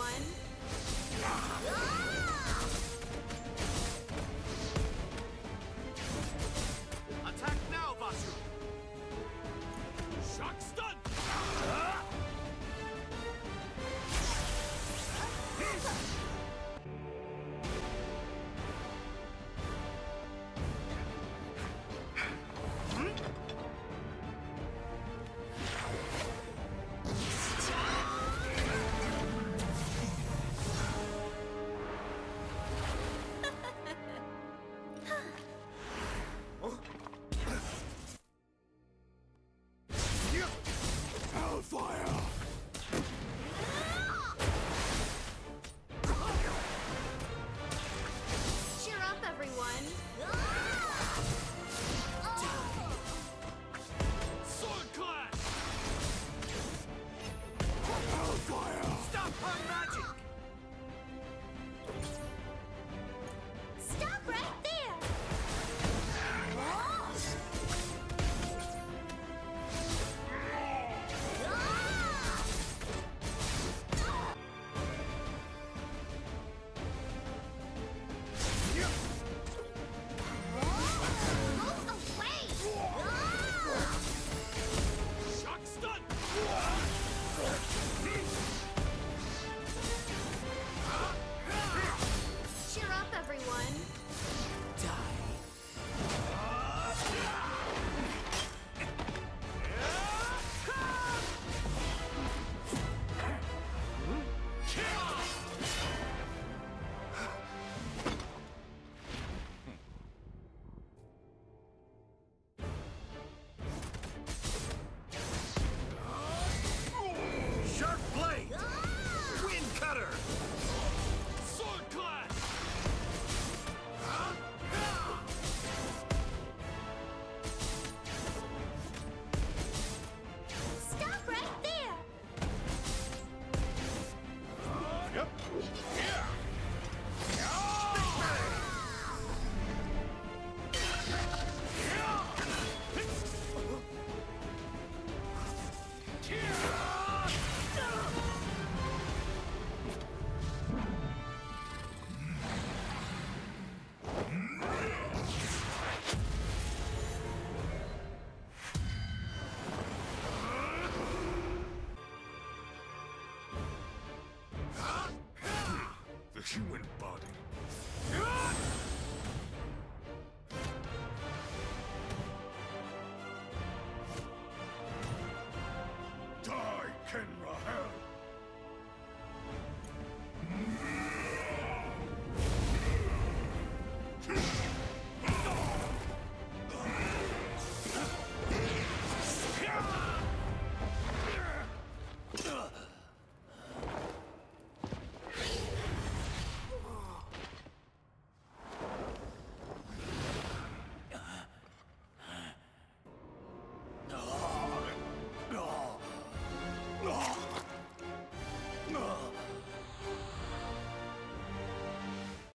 one.